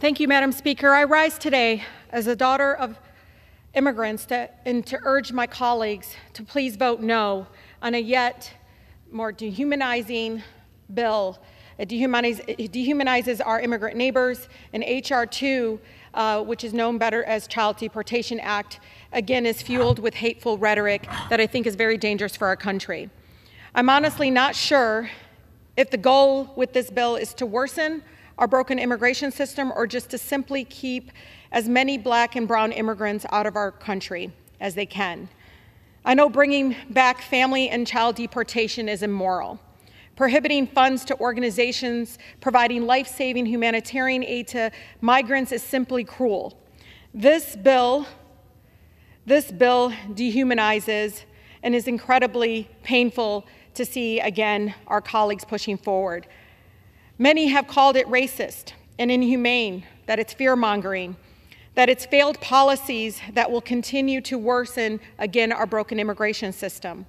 Thank you, Madam Speaker. I rise today as a daughter of immigrants to, and to urge my colleagues to please vote no on a yet more dehumanizing bill. It, it dehumanizes our immigrant neighbors, and H.R. 2, uh, which is known better as Child Deportation Act, again is fueled with hateful rhetoric that I think is very dangerous for our country. I'm honestly not sure if the goal with this bill is to worsen our broken immigration system or just to simply keep as many black and brown immigrants out of our country as they can. I know bringing back family and child deportation is immoral. Prohibiting funds to organizations providing life saving humanitarian aid to migrants is simply cruel. This bill, this bill dehumanizes and is incredibly painful to see again our colleagues pushing forward. Many have called it racist and inhumane, that it's fear mongering, that it's failed policies that will continue to worsen again our broken immigration system.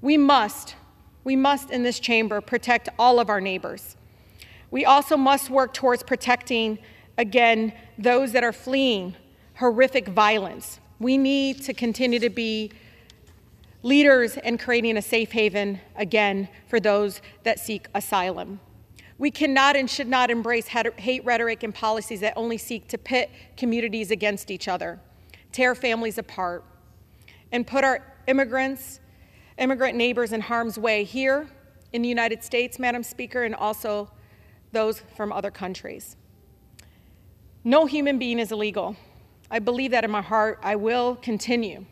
We must, we must in this chamber protect all of our neighbors. We also must work towards protecting again those that are fleeing horrific violence. We need to continue to be leaders in creating a safe haven again for those that seek asylum. We cannot and should not embrace hate rhetoric and policies that only seek to pit communities against each other, tear families apart, and put our immigrants, immigrant neighbors in harm's way here in the United States, Madam Speaker, and also those from other countries. No human being is illegal. I believe that in my heart. I will continue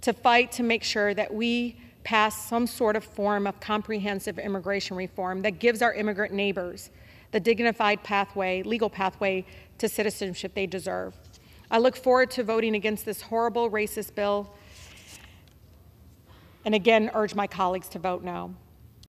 to fight to make sure that we pass some sort of form of comprehensive immigration reform that gives our immigrant neighbors the dignified pathway, legal pathway to citizenship they deserve. I look forward to voting against this horrible racist bill and again urge my colleagues to vote no.